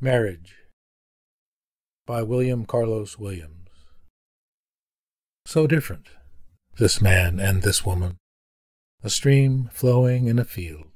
Marriage by William Carlos Williams. So different, this man and this woman, a stream flowing in a field.